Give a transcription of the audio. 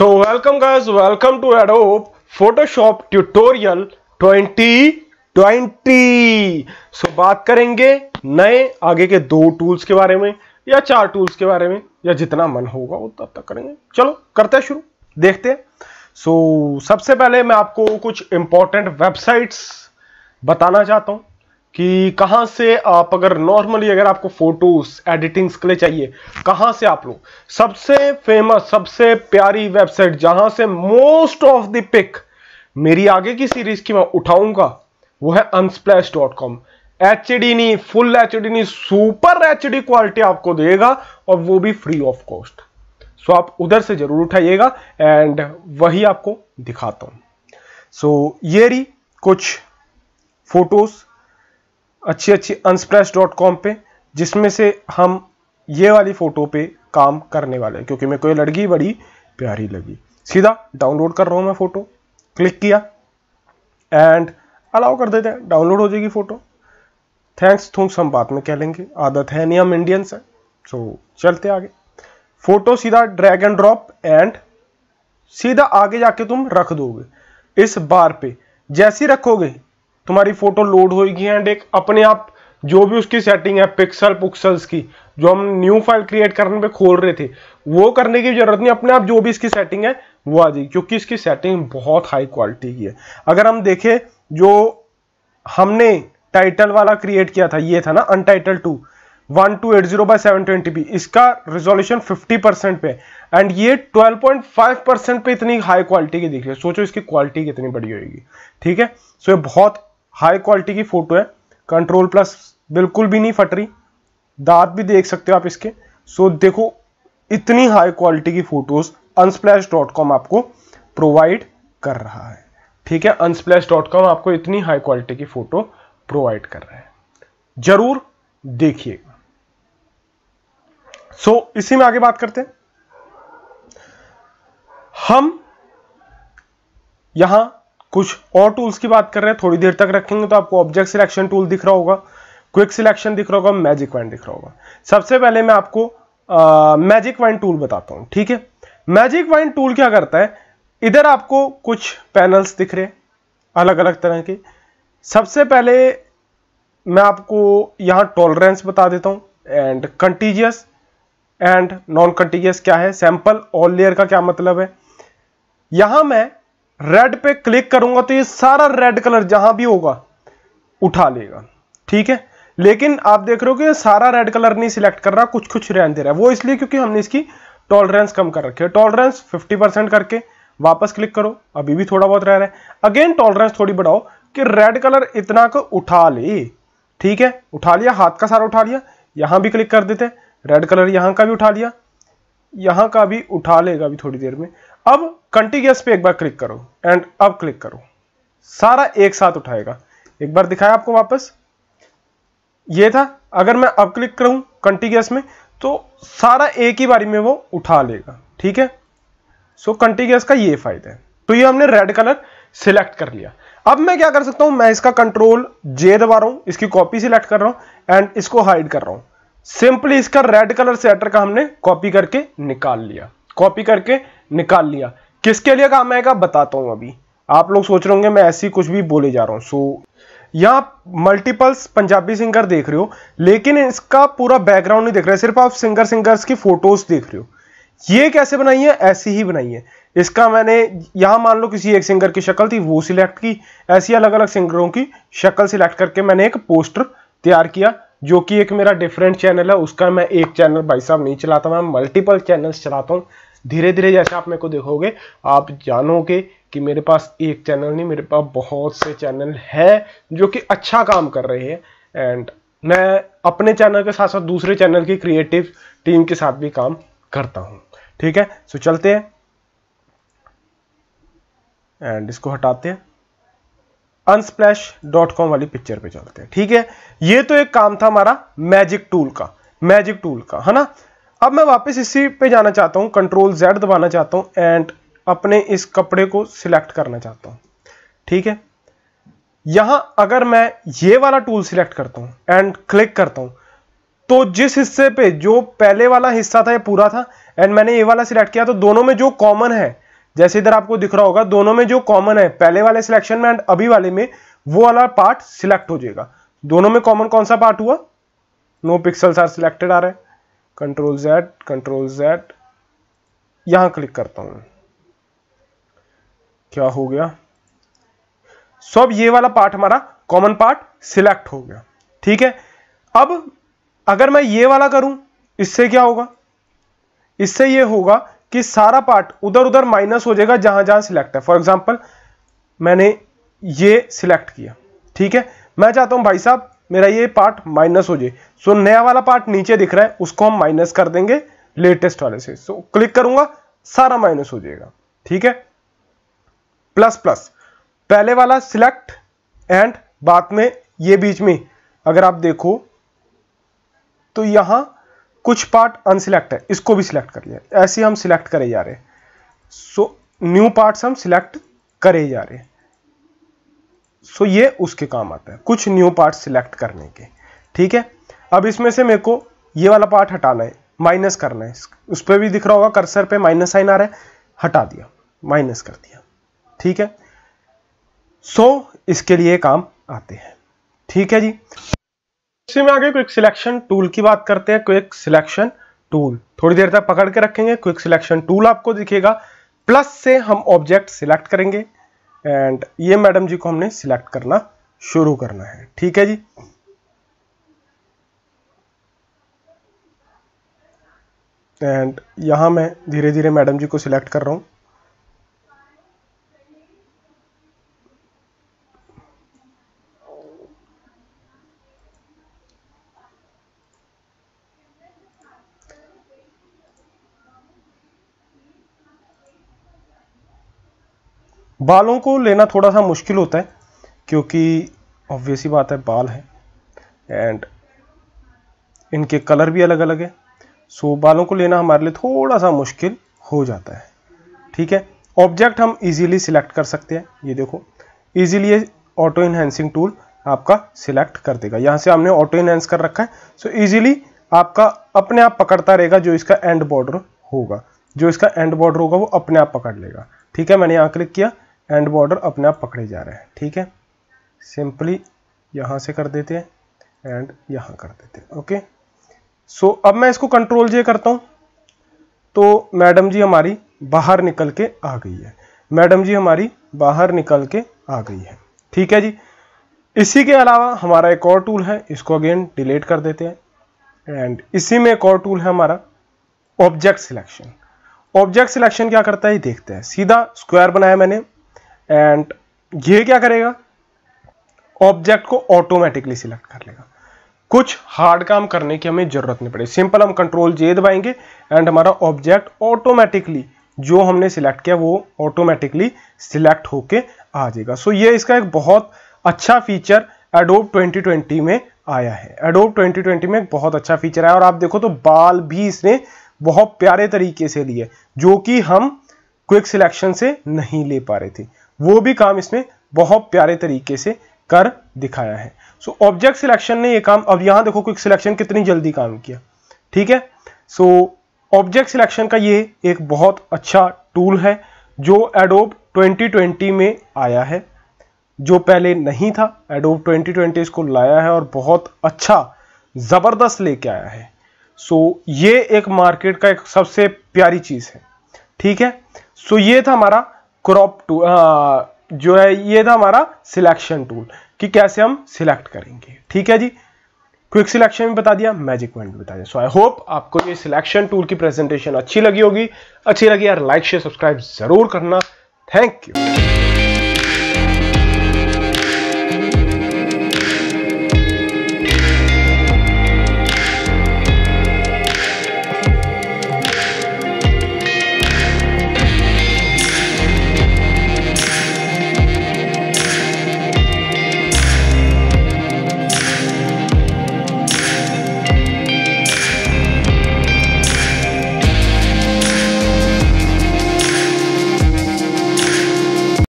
So welcome guys, welcome to Adobe Photoshop Tutorial 2020. So बात करेंगे नए आगे के दो टूल्स के बारे में या चार टूल्स के बारे में या जितना मन होगा उतना तक करेंगे। चलो करते हैं शुरू देखते हैं। सो so, सबसे पहले मैं आपको कुछ इंपॉर्टेंट वेबसाइट्स बताना चाहता हूँ। कि कहाँ से आप अगर नॉर्मली अगर आपको फ़ोटोज़ एडिटिंग्स के लिए चाहिए कहाँ से आप लोग? सबसे फ़ेमस सबसे प्यारी वेबसाइट जहाँ से मोस्ट ऑफ़ द पिक मेरी आगे की सीरीज़ की मैं उठाऊँगा वो है Unsplash dot com H D नहीं फुल एच डी नहीं सुपर एच डी क्वालिटी आपको देगा और वो भी फ्री ऑफ़ कॉस्ट सो आप उधर से ज़रूर उठाइएगा एंड वही आपको दिखाता हूँ। सो so, ये रही कुछ फ़ोटोज़ अच्छी अच्छी अनस्प्रेस डॉट कॉम पे जिसमें से हम ये वाली फ़ोटो पे काम करने वाले हैं क्योंकि मेरे को ये लड़की बड़ी प्यारी लगी। सीधा डाउनलोड कर रहा हूँ मैं फ़ोटो क्लिक किया एंड अलाउ कर देते हैं डाउनलोड हो जाएगी फ़ोटो। थैंक्स थूंक्स हम बात में कह लेंगे। आदत है नहीं हम इंडियंस हैं सो so, चलते आगे। फ़ोटो सीधा ड्रैग एंड ड्रॉप एंड सीधा आगे जाके तुम रख दोगे इस बार पे। जैसी रखोगे तुम्हारी फ़ोटो लोड होगी एंड एक अपने आप जो भी उसकी सेटिंग है पिक्सल पिक्सल्स की, जो हम न्यू फ़ाइल क्रिएट करने पे खोल रहे थे, वो करने की ज़रूरत नहीं, अपने आप जो भी इसकी सेटिंग है, वो आ जाएगी, क्योंकि इसकी सेटिंग बहुत हाई क्वालिटी की है। अगर हम देखें, जो हमने टाइटल वाला क्रिएट किया था, ये था ना untitled two one two eight zero by seven twenty P इसका रिजोल्यूशन फिफ्टी परसेंट पे एंड ये ट्वेल्व पॉइंट फाइव परसेंट पे इतनी हाई क्वालिटी की दिख रही है सोचो इसकी क्वालिटी कितनी बड़ी होगी ठीक है? सो ये बहुत हाई क्वालिटी की फ़ोटो है। कंट्रोल प्लस बिल्कुल भी नहीं फट रही। दांत भी देख सकते हो आप इसके। सो देखो इतनी हाई क्वालिटी की फ़ोटोज़ अनस्प्लैश डॉट कॉम आपको प्रोवाइड कर रहा है। ठीक है? अनस्प्लैश डॉट कॉम आपको इतनी हाई क्वालिटी की फ़ोटो प्रोवाइड कर रहा है। ज़रूर देखिएगा सो so, इसी में आगे बात करते हैं। हम यहाँ कुछ और टूल्स की बात कर रहे हैं, थोड़ी देर तक रखेंगे तो आपको ऑब्जेक्ट सिलेक्शन टूल दिख रहा होगा क्विक सिलेक्शन दिख रहा होगा मैजिक वाइन दिख रहा होगा। सबसे पहले मैं आपको मैजिक वाइन टूल बताता हूँ, ठीक है? मैजिक वाइन टूल क्या करता है? इधर आपको कुछ पैनल्स दिख रहे हैं अलग अलग तरह के। सबसे पहले मैं आपको यहाँ टॉलरेंस बता देता हूँ and contiguous and non contiguous क्या है? सैंपल ऑल लेयर का क्या मतलब है? यहाँ मैं रेड पे क्लिक करूँगा तो ये सारा रेड कलर जहाँ भी होगा, उठा लेगा। ठीक है? लेकिन आप देख रहे हो कि सारा रेड कलर नहीं सिलेक्ट कर रहा कुछ कुछ रहने दे रहा है। वो इसलिए क्योंकि हमने इसकी टॉलरेंस कम कर रखी है। टॉलरेंस 50 परसेंट करके वापस क्लिक करो, अभी भी थोड़ा बहुत रह रहा है। अगेन टॉलरेंस थोड़ी बढ़ाओ कि रेड कलर इतना को उठा ले। ठीक है? उठा लिया, हाथ का सारा उठा लिया, यहाँ भी क्लिक कर देते रेड कलर यहाँ का भी उठा लिया, यहाँ का भी उठा लेगा अभी थोड़ी देर में। अब कंटिन्यूस पे एक बार क्लिक करो एंड अब क्लिक करो। सारा एक साथ उठाएगा। एक बार दिखाया आपको वापस? ये था। अगर मैं अब क्लिक करूँ कंटिन्यूस में तो सारा एक ही बारी में वो उठा लेगा। ठीक है? सो कंटिन्यूस का ये फ़ायदा है। तो ये हमने रेड कलर सिलेक्ट कर लिया। अब मैं क्या कर सकता हूँ? मैं इसका कंट्रोल जे दबा रहा हूँ, इसकी कॉपी सिलेक्ट कर रहा हूँ एंड इसको हाइड कर रहा हूँ। सिंपली इसका रेड कलर सेटर का हमने कॉपी करके निकाल लिया। कॉपी करके निकाल लिया। किसके लिए काम आएगा बताता हूँ अभी। आप लोग सोच रहे होंगे, मैं ऐसी कुछ भी बोले जा रहा हूँ। सो यहाँ मल्टीपल्स पंजाबी सिंगर देख रहे हो, लेकिन इसका पूरा बैकग्राउंड नहीं देख रहे, सिर्फ़ आप सिंगर सिंगर्स की फ़ोटोज़ देख रहे हो। ये कैसे बनाई है? ऐसी ही बनाई है। इसका मैंने, यहाँ मान लो किसी एक सिंगर की शक्ल थी, वो सिलेक्ट की, ऐसी अलग अलग सिंगरों की शक्ल सिलेक्ट करके मैंने एक पोस्टर तैयार किया, जो कि एक मेरा डिफरेंट चैनल है, उसका मैं एक चैनल भाई साहब नहीं चलाता, मैं मल्टीपल चैनल्स चलाता हूँ। धीरे धीरे जैसे आप मेरे को देखोगे, आप जानोगे कि मेरे पास एक चैनल नहीं, मेरे पास बहुत से चैनल है जो कि अच्छा काम कर रहे हैं। एंड मैं अपने चैनल के साथ साथ दूसरे चैनल की क्रिएटिव टीम के साथ भी काम करता हूँ। ठीक है? सो चलते हैं। एंड इसको हटाते हैं। अनस्प्लैश डॉट कॉम वाली पिक्चर पे चलते हैं। ठीक है? ये तो एक काम था हमारा मैजिक टूल का। मैजिक टूल का, है ना? अब मैं वापस इसी पे जाना चाहता हूँ कंट्रोल जेड दबाना चाहता हूँ एंड अपने इस कपड़े को सिलेक्ट करना चाहता हूँ। ठीक है? यहाँ अगर मैं ये वाला टूल सिलेक्ट करता हूँ एंड क्लिक करता हूँ तो जिस हिस्से पे जो पहले वाला हिस्सा था, ये पूरा था एंड मैंने ये वाला सिलेक्ट किया तो दोनों में जो कॉमन है, जैसे इधर आपको दिख रहा होगा, दोनों में जो कॉमन है, पहले वाले सिलेक्शन में एंड अभी वाले में, वो वाला पार्ट सिलेक्ट हो जाएगा। दोनों में कॉमन कौन सा पार्ट हुआ? नो पिक्सल्स आर सिलेक्टेड आ रहे हैं। कंट्रोल जेड कंट्रोल जेड यहाँ क्लिक करता हूँ। क्या हो गया? सब ये वाला पार्ट हमारा कॉमन पार्ट सिलेक्ट हो गया। ठीक है? अब अगर मैं ये वाला करूँ, इससे क्या होगा? इससे ये होगा कि सारा पार्ट उधर उधर माइनस हो जाएगा जहाँ जहाँ सिलेक्ट है। फॉर एग्जांपल मैंने ये सिलेक्ट किया। ठीक है? मैं चाहता हूँ भाई साहब मेरा ये पार्ट माइनस हो जाए। सो नया वाला पार्ट नीचे दिख रहा है, उसको हम माइनस कर देंगे लेटेस्ट वाले से। सो क्लिक करूँगा, सारा माइनस हो जाएगा। ठीक है? प्लस प्लस पहले वाला सिलेक्ट एंड बाद में ये बीच में, अगर आप देखो तो यहाँ कुछ पार्ट अनसिलेक्ट है, इसको भी सिलेक्ट कर लिया। ऐसे हम सिलेक्ट करे जा रहे सो न्यू पार्ट्स हम सिलेक्ट करे जा रहे सो ये उसके काम आता है कुछ न्यू पार्ट सिलेक्ट करने के। ठीक है? अब इसमें से मेरे को ये वाला पार्ट हटाना है माइनस करना है। उस पर भी दिख रहा होगा कर्सर पे माइनस साइन आ रहा है हटा दिया माइनस कर दिया। ठीक है? सो so, इसके लिए काम आते हैं। ठीक है जी? इसी में आगे क्विक सिलेक्शन टूल की बात करते हैं। क्विक सिलेक्शन टूल थोड़ी देर तक पकड़ के रखेंगे। क्विक सिलेक्शन टूल आपको दिखेगा। प्लस से हम ऑब्जेक्ट सिलेक्ट करेंगे। एंड ये मैडम जी को हमने सिलेक्ट करना शुरू करना है। ठीक है जी? एंड यहाँ मैं धीरे धीरे मैडम जी को सिलेक्ट कर रहा हूँ। बालों को लेना थोड़ा सा मुश्किल होता है, क्योंकि ऑब्वियस ही बात है बाल है एंड इनके कलर भी अलग अलग है सो बालों को लेना हमारे लिए थोड़ा सा मुश्किल हो जाता है, ठीक है? ऑब्जेक्ट हम इजीली सिलेक्ट कर सकते हैं, ये देखो इजीली ऑटो इन्हेंसिंग टूल आपका सिलेक्ट कर देगा, यहाँ से हमने ऑटो इनहेंस कर रखा है सो so इजीली आपका अपने आप पकड़ता रहेगा जो इसका एंड बॉर्डर होगा, जो इसका एंड बॉर्डर होगा वो अपने आप पकड़ लेगा, ठीक है? मैंने यहाँ क्लिक किया एंड बॉर्डर अपने आप पकड़े जा रहे हैं, ठीक है? सिंपली यहाँ से कर देते हैं एंड यहाँ कर देते हैं, ओके? सो अब मैं इसको कंट्रोल जे करता हूँ। तो मैडम जी हमारी बाहर निकल के आ गई है। मैडम जी हमारी बाहर निकल के आ गई है, ठीक है जी? इसी के अलावा हमारा एक और टूल है, इसको अगेन डिलीट कर देते हैं। एंड इसी में एक और टूल है हमारा ऑब्जेक्ट सिलेक्शन ऑब्जेक्ट सिलेक्शन क्या करता है देखते हैं। सीधा स्क्वायर बनाया मैंने एंड ये क्या करेगा? ऑब्जेक्ट को ऑटोमेटिकली सिलेक्ट कर लेगा। कुछ हार्ड काम करने की हमें ज़रूरत नहीं पड़ेगी। सिंपल हम कंट्रोल जे दबाएँगे एंड हमारा ऑब्जेक्ट ऑटोमेटिकली जो हमने सिलेक्ट किया, वो ऑटोमेटिकली सिलेक्ट होके आ जाएगा। सो so ये इसका एक बहुत अच्छा फीचर एडोब 2020 में आया है। एडोब 2020 में एक बहुत अच्छा फीचर है और आप देखो तो बाल भी इसने बहुत प्यारे तरीके से लिए, जो कि हम क्विक सिलेक्शन से नहीं ले पा रहे थे। वो भी काम इसमें बहुत प्यारे तरीके से कर दिखाया है। सो ऑब्जेक्ट सिलेक्शन ने ये काम, अब यहाँ देखो क्विक सिलेक्शन कितनी जल्दी काम किया। ठीक है? सो ऑब्जेक्ट सिलेक्शन का ये एक बहुत अच्छा टूल है, जो एडोब 2020 में आया है, जो पहले नहीं था। एडोब 2020 इसको लाया है और बहुत अच्छा ज़बरदस्त लेके आया है। सो ये एक मार्केट का एक सबसे प्यारी चीज़ है। ठीक है? सो ये था हमारा क्रॉप टू जो है, ये था हमारा सिलेक्शन टूल कि कैसे हम सिलेक्ट करेंगे। ठीक है जी? क्विक सिलेक्शन भी बता दिया मैजिक पॉइंट भी बता दिया। सो आई होप आपको ये सिलेक्शन टूल की प्रेजेंटेशन अच्छी लगी होगी। अच्छी लगी यार लाइक शेयर सब्सक्राइब ज़रूर करना। Thank you